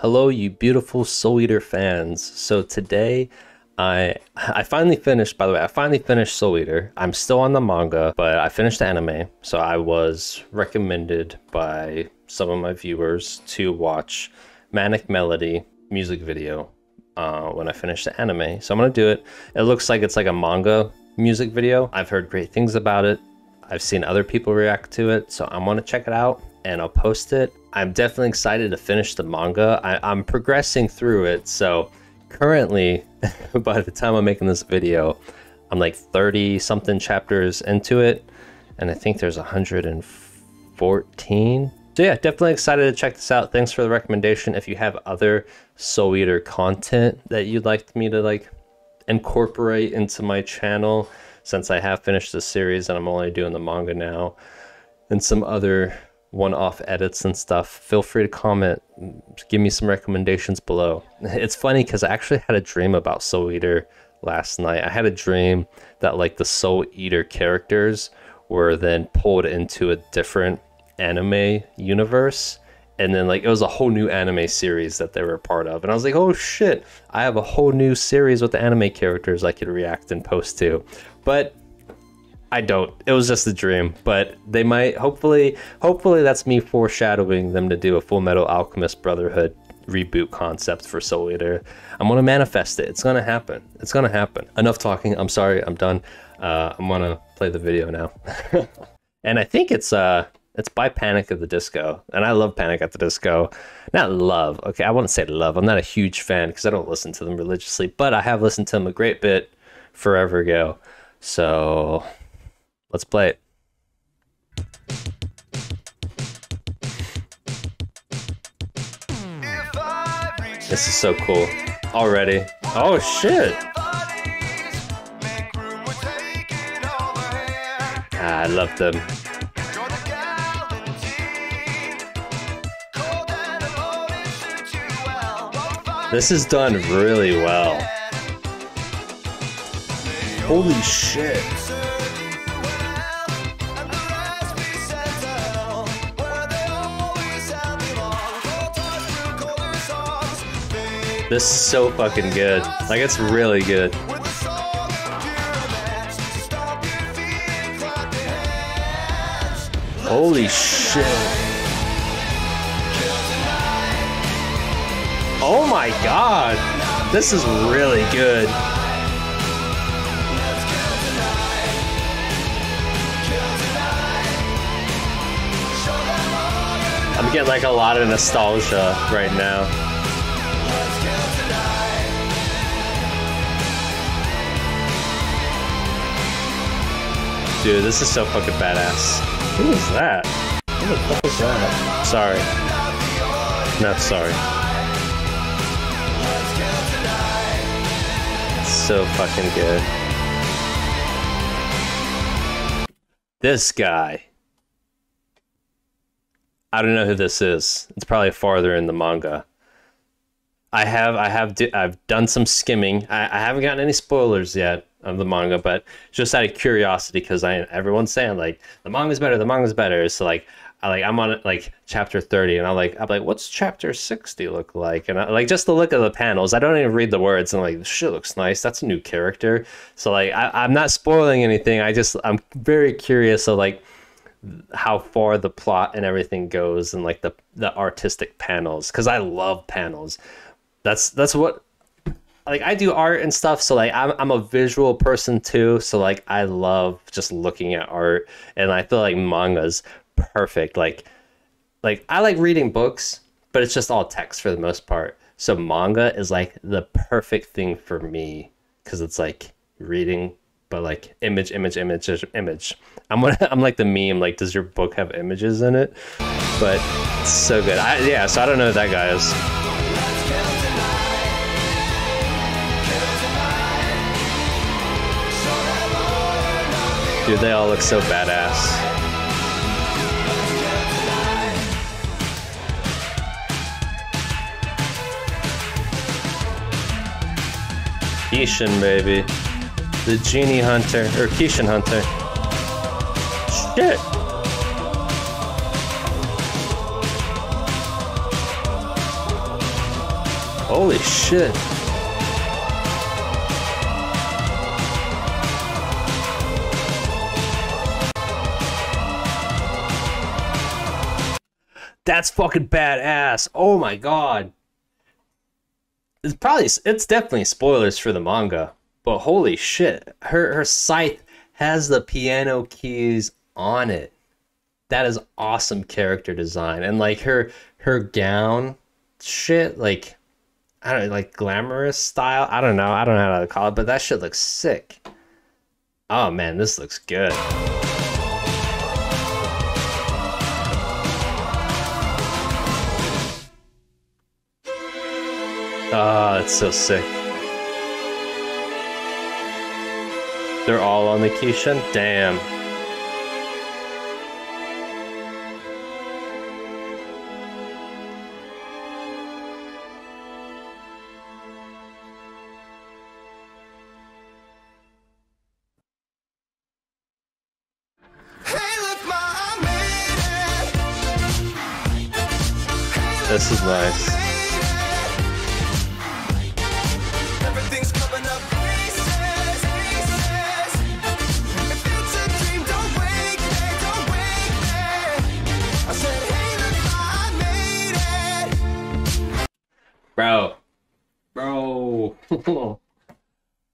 Hello, you beautiful Soul Eater fans. So today, I I finally finished. By the way, I finally finished Soul Eater. I'm still on the manga, but I finished the anime. So I was recommended by some of my viewers to watch Manic Melody music video uh, when I finished the anime. So I'm gonna do it. It looks like it's like a manga music video. I've heard great things about it. I've seen other people react to it, so I'm gonna check it out and I'll post it. I'm definitely excited to finish the manga. I, am progressing through it, so currently, by the time I'm making this video, I'm like 30 something chapters into it, and I think there's 114. So yeah, definitely excited to check this out. Thanks for the recommendation. If you have other Soul Eater content that you'd like me to like incorporate into my channel, since I have finished the series and I'm only doing the manga now, and some other one-off edits and stuff, feel free to comment. Give me some recommendations below. It's funny because I actually had a dream about Soul Eater last night. I had a dream that like the Soul Eater characters were then pulled into a different anime universe. And then like it was a whole new anime series that they were part of. And I was like, oh shit, I have a whole new series with the anime characters I could react and post to. But I don't. It was just a dream, but they might hopefully hopefully that's me foreshadowing them to do a Full Metal Alchemist Brotherhood reboot concept for Soul Eater. I'm gonna manifest it. It's gonna happen. It's gonna happen. Enough talking. I'm sorry. I'm done. Uh, I'm gonna play the video now. and I think it's uh it's by Panic at the Disco, and I love Panic at the Disco. Not love. Okay, I wouldn't say love. I'm not a huge fan because I don't listen to them religiously, but I have listened to them a great bit forever ago. So Let's play it. This is so cool. Already. Oh shit! Ah, I love them. This is done really well. Holy shit. This is so fucking good. Like, it's really good. Holy shit. Oh my god. This is really good. I'm getting like a lot of nostalgia right now. Dude, this is so fucking badass. Who is that? Who the fuck is that? Sorry. Not sorry. So fucking good. This guy. I don't know who this is. It's probably farther in the manga. I have I have I've done some skimming. I, I haven't gotten any spoilers yet of the manga, but just out of curiosity, because I everyone's saying like the manga's better, the manga's better. So like I like I'm on like chapter 30 and I'm like I'm like what's chapter 60 look like? And I like just the look of the panels I don't even read the words and I'm like shit looks nice that's a new character. So like I, I'm not spoiling anything I just I'm very curious of like how far the plot and everything goes and like the the artistic panels because I love panels. That's that's what like I do art and stuff, so like I'm I'm a visual person too. So like I love just looking at art, and I feel like manga's perfect. Like like I like reading books, but it's just all text for the most part. So manga is like the perfect thing for me because it's like reading, but like image, image, image, image. I'm what I'm like the meme. Like, does your book have images in it? But it's so good. I yeah. So I don't know who that guy is. Dude, they all look so badass. Kishin, baby. The genie hunter, or Kishin hunter. Shit. Holy shit. That's fucking badass. Oh my god. It's probably it's definitely spoilers for the manga, but holy shit. Her her scythe has the piano keys on it. That is awesome character design. And like her her gown shit, like I don't know, like glamorous style. I don't know. I don't know how to call it, but that shit looks sick. Oh man, this looks good. Ah, oh, it's so sick. They're all on the Kishin? Damn. This is nice.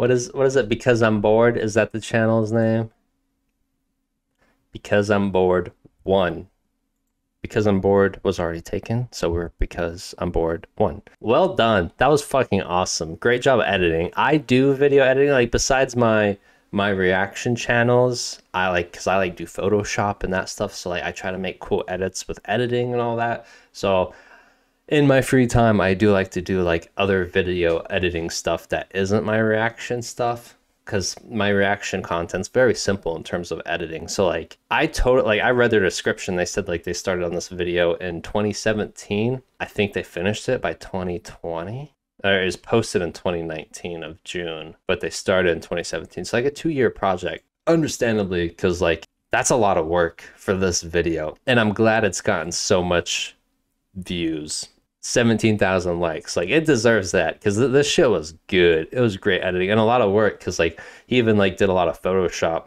What is what is it? Because I'm bored? Is that the channel's name? Because I'm bored. One. Because I'm bored was already taken, so we're because I'm bored one. Well done. That was fucking awesome. Great job editing. I do video editing like besides my my reaction channels i like because i like do photoshop and that stuff so like i try to make cool edits with editing and all that so in my free time, I do like to do like other video editing stuff that isn't my reaction stuff because my reaction content's very simple in terms of editing. So like I totally like I read their description. They said like they started on this video in 2017. I think they finished it by 2020. Or it was posted in 2019 of June, but they started in 2017. So like a two year project. Understandably, because like that's a lot of work for this video. And I'm glad it's gotten so much views 17,000 likes. Like it deserves that because th- this show was good. It was great editing and a lot of work because like he even like did a lot of Photoshop.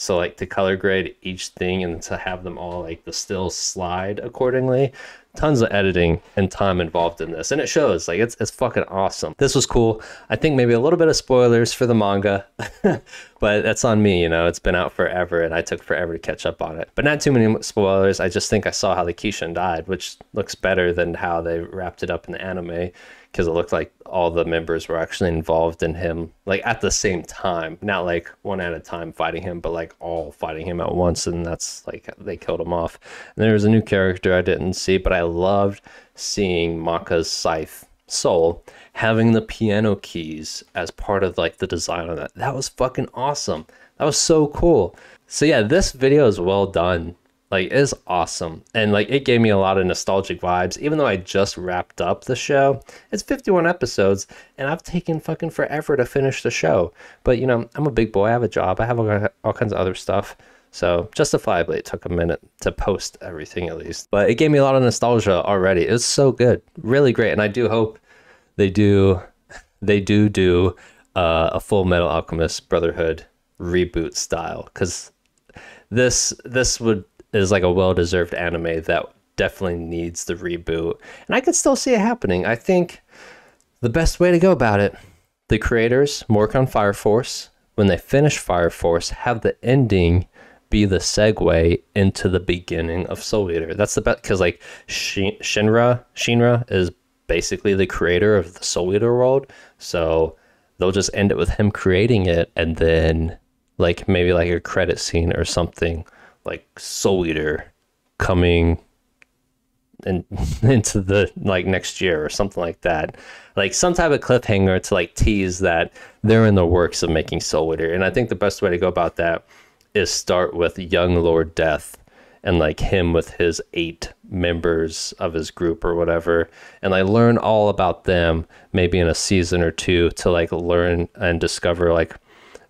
So like to color grade each thing and to have them all like the stills slide accordingly tons of editing and time involved in this. And it shows like it's, it's fucking awesome. This was cool. I think maybe a little bit of spoilers for the manga but that's on me you know? It's been out forever and i took forever to catch up on it. But not too many spoilers. I just think i saw how the kishin died which looks better than how they wrapped it up in the anime because it looked like all the members were actually involved in him like at the same time not like one at a time fighting him but like all fighting him at once and that's like they killed him off. And there was a new character i didn't see but i loved seeing maka's scythe soul having the piano keys as part of like the design of that. That was fucking awesome. That was so cool. So yeah this video is well done like is awesome. And like it gave me a lot of nostalgic vibes. Even though i just wrapped up the show it's 51 episodes and i've taken fucking forever to finish the show. But you know i'm a big boy. I have a job. I have all, all kinds of other stuff. So justifiably it took a minute to post everything at least. But it gave me a lot of nostalgia already. It was so good. Really great. And i do hope they do they do do uh, a full metal alchemist brotherhood reboot style. Because this this would is like a well deserved anime that definitely needs the reboot. And I could still see it happening. I think the best way to go about it, the creators work on Fire Force. When they finish Fire Force, have the ending be the segue into the beginning of Soul Eater. That's the best because like Shinra, Shinra is basically the creator of the Soul Eater world. So they'll just end it with him creating it and then like maybe like a credit scene or something like Soul Eater coming in, into the like next year or something like that. Like some type of cliffhanger to like tease that they're in the works of making Soul Eater. And I think the best way to go about that is start with young Lord Death and like him with his eight members of his group or whatever and like learn all about them maybe in a season or two to like learn and discover like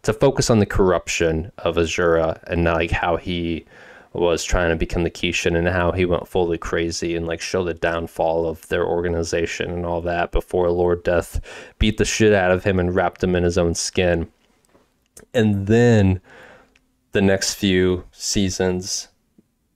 to focus on the corruption of Asura and like how he was trying to become the Kishin and how he went fully crazy and like show the downfall of their organization and all that before Lord Death beat the shit out of him and wrapped him in his own skin. And then the next few seasons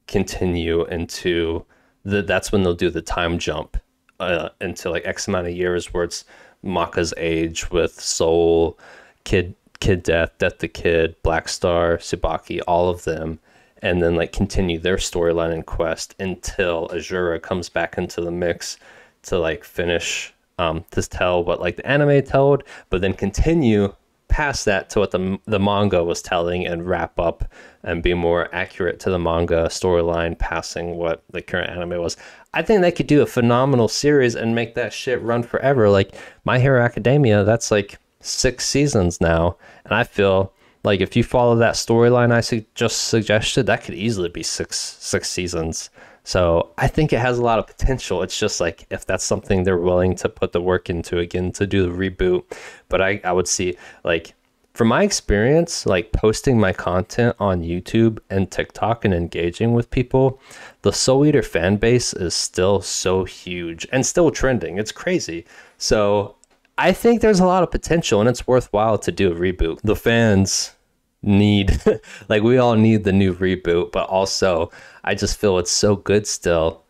continue into the that's when they'll do the time jump uh, into like X amount of years where it's Maka's age with Soul, Kid Kid Death, Death the Kid, Black Star, Tsubaki, all of them, and then like continue their storyline and quest until Asura comes back into the mix to like finish um, to tell what like the anime told, but then continue past that to what the the manga was telling and wrap up and be more accurate to the manga storyline, passing what the current anime was. I think they could do a phenomenal series and make that shit run forever. Like My Hero Academia, that's like six seasons now, and I feel like if you follow that storyline I su- just suggested, that could easily be six six seasons. So I think it has a lot of potential. It's just like if that's something they're willing to put the work into again to do the reboot. But I, I would see like from my experience, like posting my content on YouTube and TikTok and engaging with people, the Soul Eater fan base is still so huge and still trending. It's crazy. So I think there's a lot of potential and it's worthwhile to do a reboot. The fans need like we all need the new reboot but also i just feel it's so good still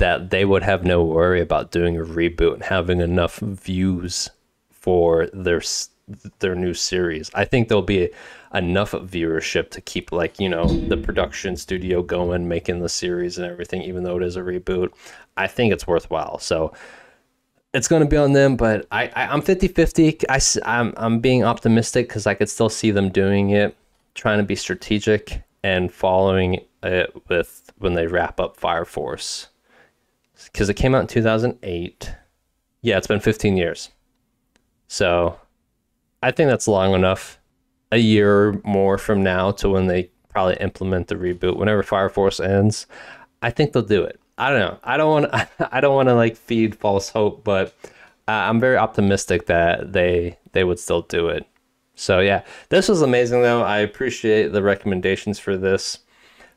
that they would have no worry about doing a reboot and having enough views for their their new series. I think there'll be enough viewership to keep like you know the production studio going making the series and everything even though it is a reboot. I think it's worthwhile. So it's going to be on them, but I, I am 50 50. I, I'm, I'm being optimistic because I could still see them doing it, trying to be strategic and following it with when they wrap up Fire Force. Because it came out in 2008. Yeah, it's been 15 years. So I think that's long enough. A year more from now to when they probably implement the reboot, whenever Fire Force ends, I think they'll do it. I don't know. I don't want. I don't want to like feed false hope, but I'm very optimistic that they they would still do it. So yeah, this was amazing though. I appreciate the recommendations for this.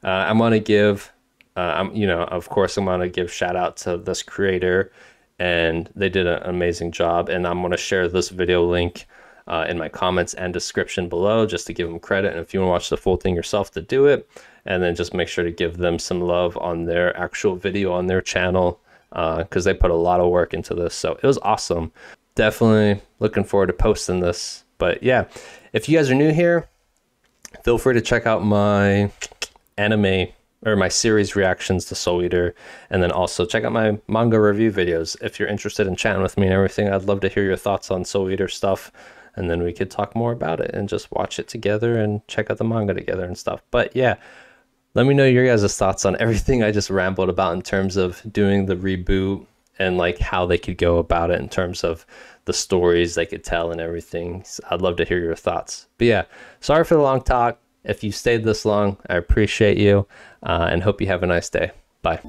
Uh, I'm gonna give. Uh, I'm you know of course I'm gonna give shout out to this creator, and they did an amazing job. And I'm gonna share this video link. Uh, in my comments and description below, just to give them credit. And if you want to watch the full thing yourself, to do it and then just make sure to give them some love on their actual video on their channel because uh, they put a lot of work into this. So it was awesome. Definitely looking forward to posting this. But yeah, if you guys are new here, feel free to check out my anime or my series reactions to Soul Eater, and then also check out my manga review videos if you're interested in chatting with me and everything. I'd love to hear your thoughts on Soul Eater stuff, and then we could talk more about it and just watch it together and check out the manga together and stuff. But yeah, let me know your guys' thoughts on everything I just rambled about in terms of doing the reboot and like how they could go about it in terms of the stories they could tell and everything. So I'd love to hear your thoughts. But yeah, sorry for the long talk. If you stayed this long, I appreciate you uh, and hope you have a nice day. Bye.